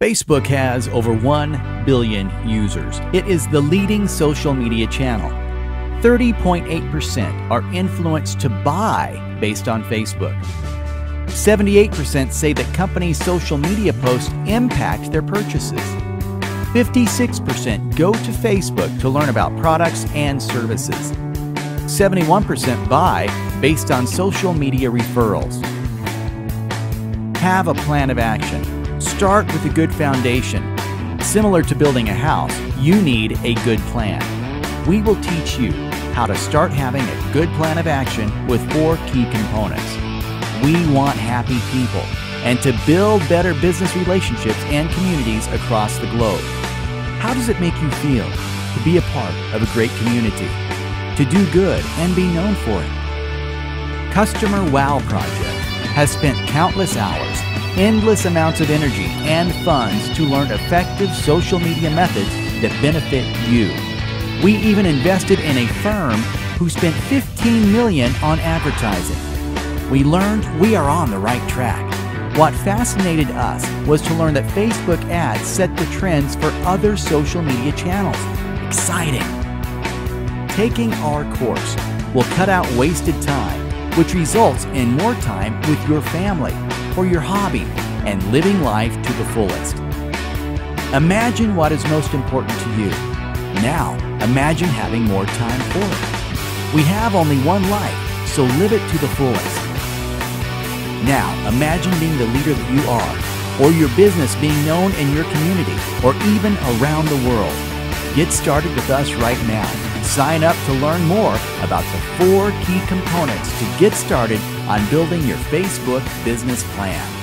Facebook has over 1 billion users. It is the leading social media channel. 30.8% are influenced to buy based on Facebook. 78% say that companies' social media posts impact their purchases. 56% go to Facebook to learn about products and services. 71% buy based on social media referrals. Have a plan of action. Start with a good foundation. Similar to building a house, you need a good plan. We will teach you how to start having a good plan of action with four key components. We want happy people and to build better business relationships and communities across the globe. How does it make you feel to be a part of a great community, to do good and be known for it? Customer Wow Project has spent countless hours endless amounts of energy and funds to learn effective social media methods that benefit you. We even invested in a firm who spent 15 million on advertising. We learned we are on the right track. What fascinated us was to learn that Facebook ads set the trends for other social media channels. Exciting! Taking our course will cut out wasted time, which results in more time with your family or your hobby and living life to the fullest. Imagine what is most important to you. Now, imagine having more time for it. We have only one life, so live it to the fullest. Now, imagine being the leader that you are, or your business being known in your community, or even around the world. Get started with us right now. Sign up to learn more about the four key components to get started on building your Facebook business plan.